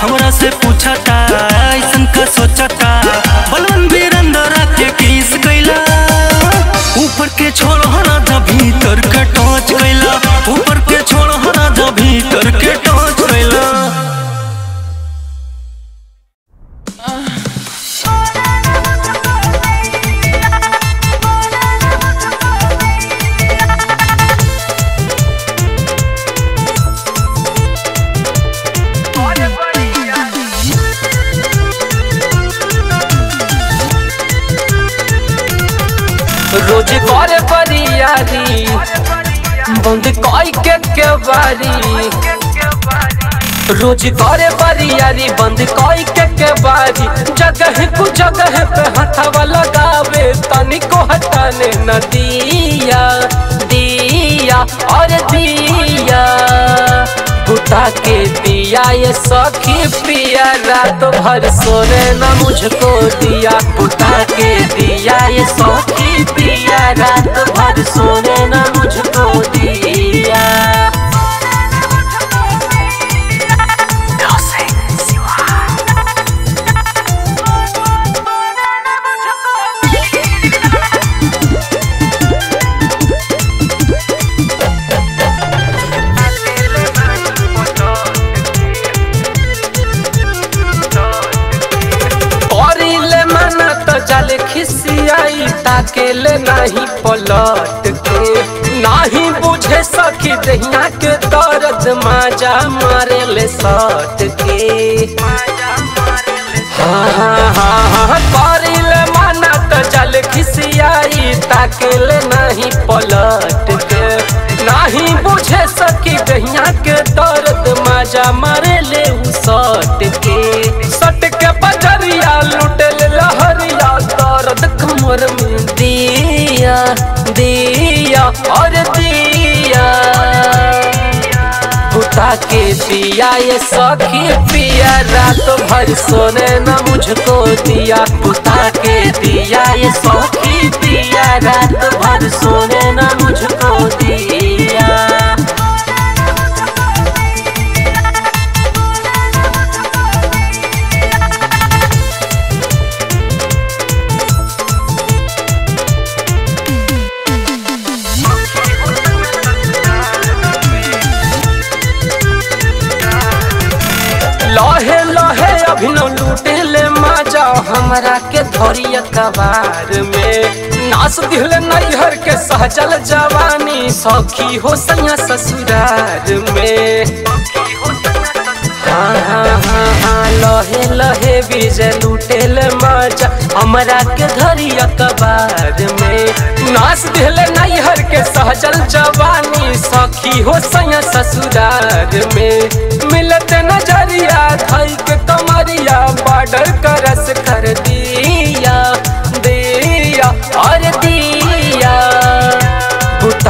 हमरा से पूछता यूज़ करे बारी यारी बंद कोई के के बारी। जगह को जगह पे हथवा लगावे, तनिको हटाने न दिया दिया, और दिया। बुता के दिया ये सखी पिया, रात भर सोने न मुझको दिया। बुता के दिया ये सखी पिया, रात भर सोने न मुझको दिया। करी मन मना तो चल खिसियाई ताके ले नहीं पलट के। नहीं बुझे सखी दहिया के दर्द माजा मारे ले सट के। हाँ हाँ हाँ हाँ मना तो चल खिसियाई ताके ले नहीं पलट के। नहीं बुझे सकी दहिया के दर्द माजा मारे ले सट के। हाथ खमर में दिया दिया और दिया। बुता के दिया ये सखी पिया, रात भर सोने न मुझको दिया। के सहजल जवानी सखी हो सैया ससुरार में। हाँ हाँ हाँ हाँ लहे लहे बीज लूटेल मज़ा हमरा के धरिया कबार में। नाच दिल नैहर के सहजल जवानी सखी हो सैया ससुरार में। मिलत नज़रिया धई के कमरिया बॉर्डर करस कर दिया दिया, और दिया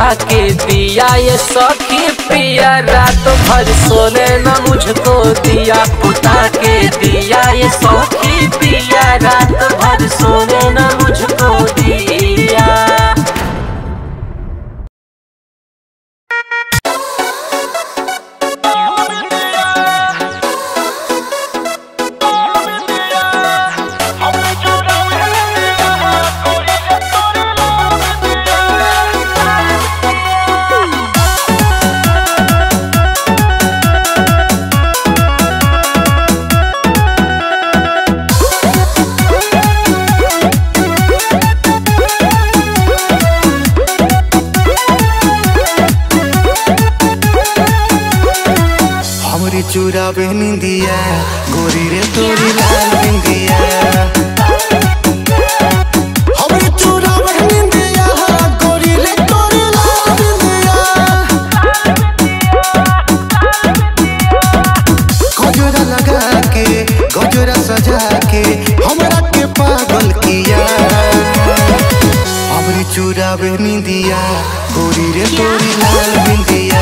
बुता के दिया, ये सखी पिया। रात भर सोने न मुझको दिया। पुता के दिया, ये सखी पिया। रात भर सोने न मुझको दिया। बिंदिया गोरी रे तोरी लाल बिंदिया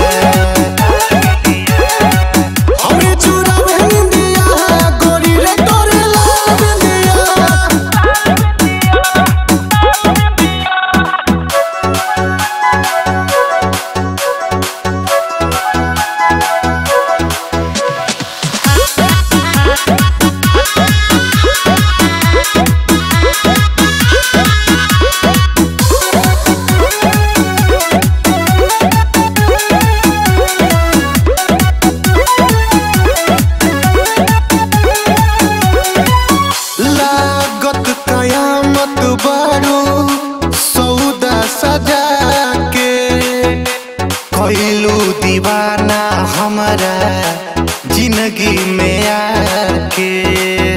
दीवाना हमारा ज़िंदगी में आके।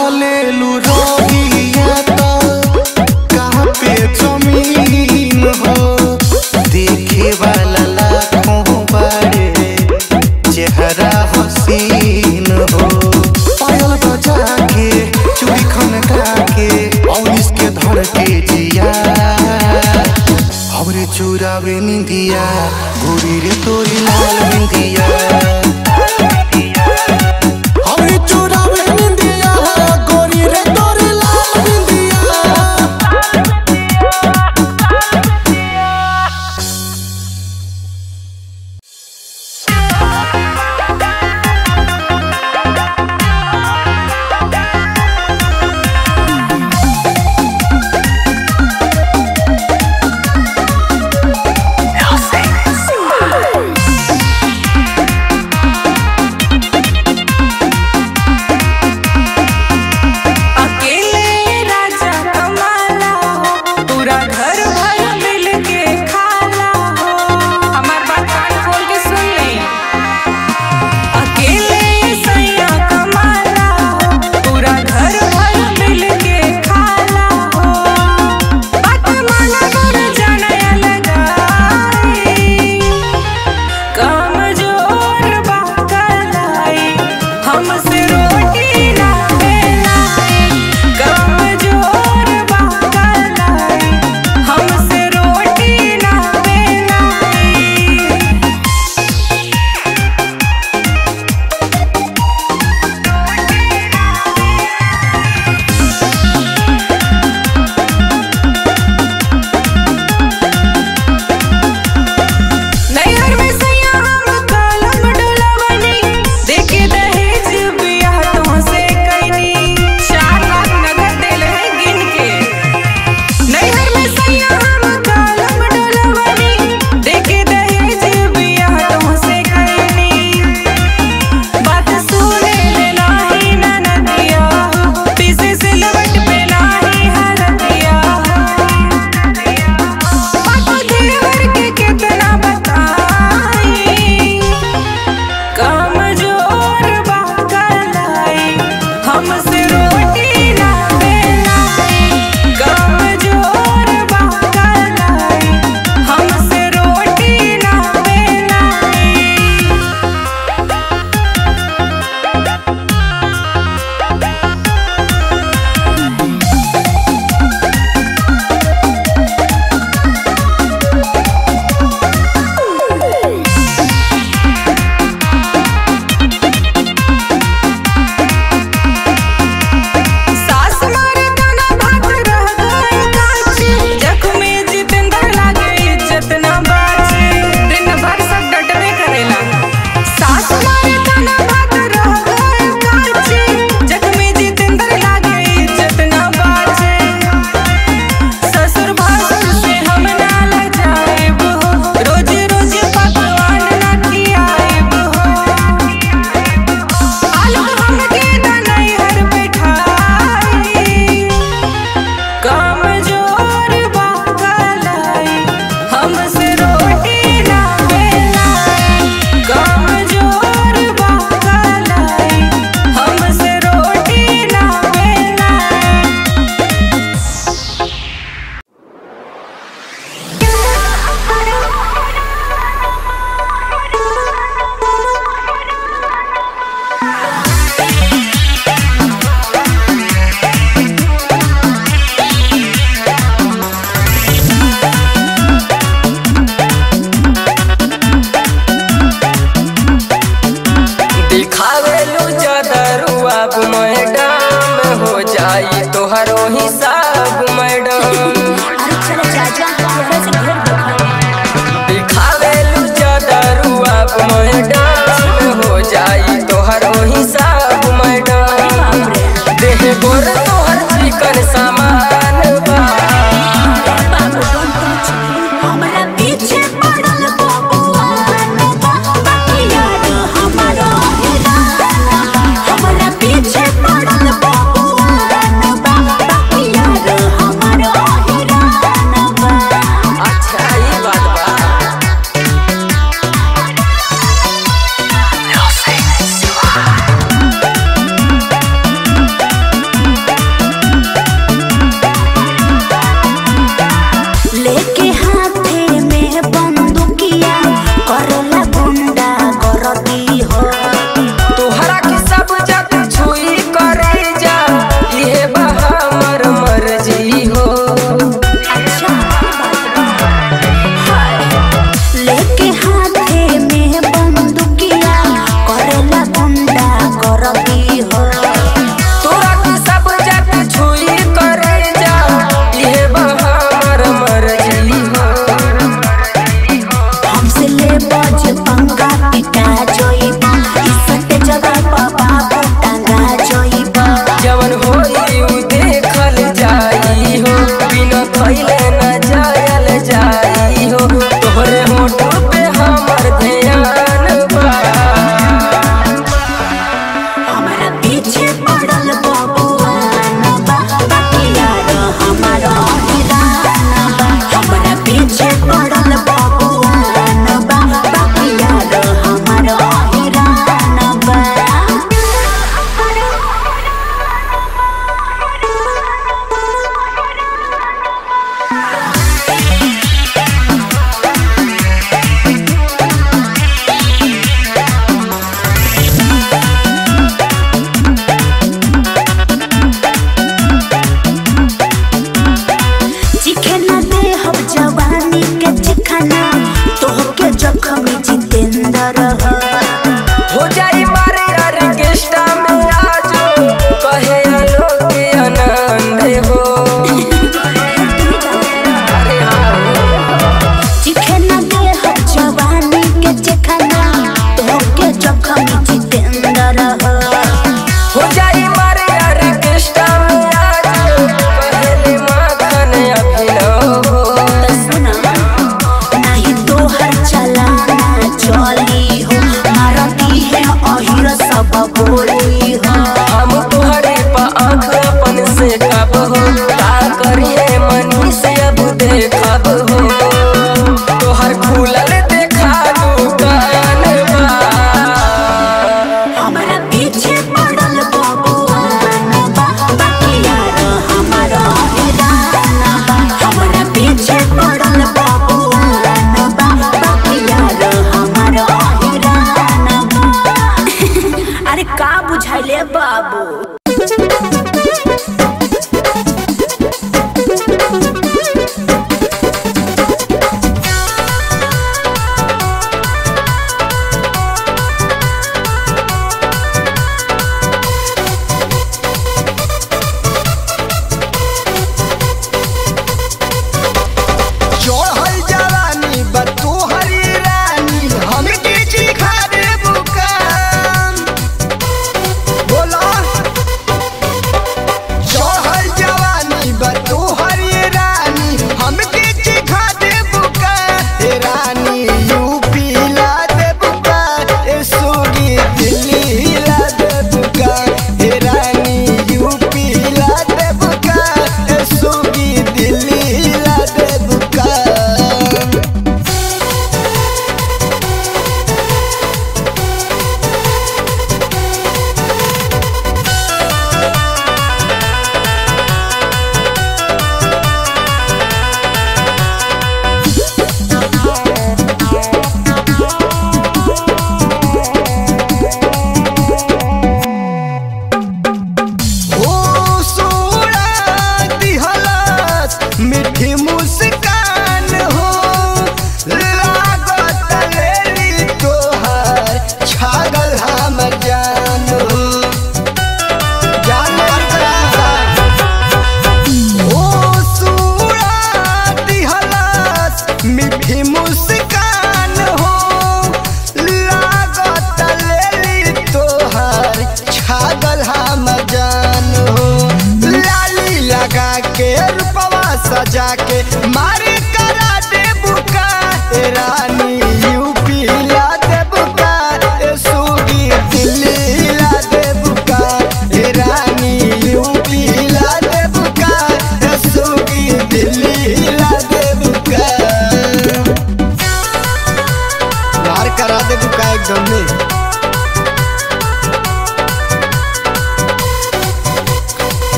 लू बड़े चेहरा हसीन हो? पायल के चूड़ी खनका के और के जिया हमरे चूरा बिंदिया गोरी रे तोरी लाल बिंदिया हमरे चूरा बिंदिया गोरी रे तोरी लाल बिंदिया ele é babo.